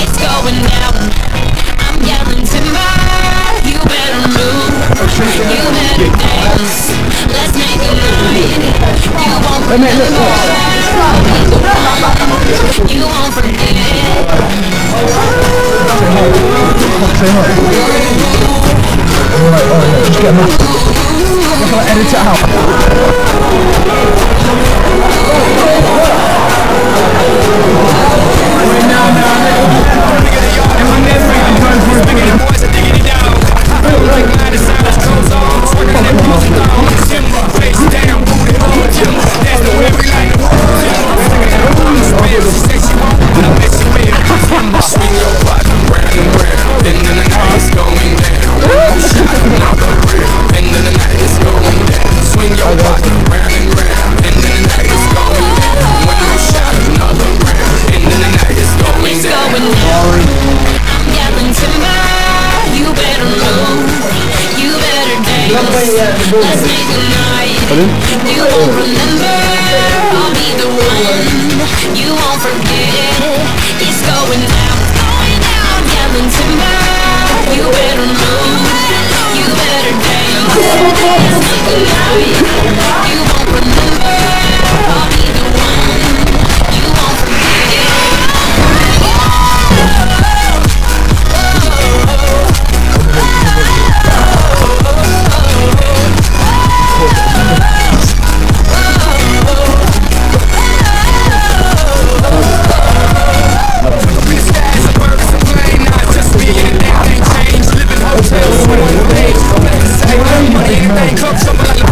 It's going down. I'm yelling timber. You better move. You better dance. Let's make a night. You won't forget. You won't forget. I'm gonna edit it out. Night. You won't remember. I'll be the one. You won't forget. It's going Money, somebody like from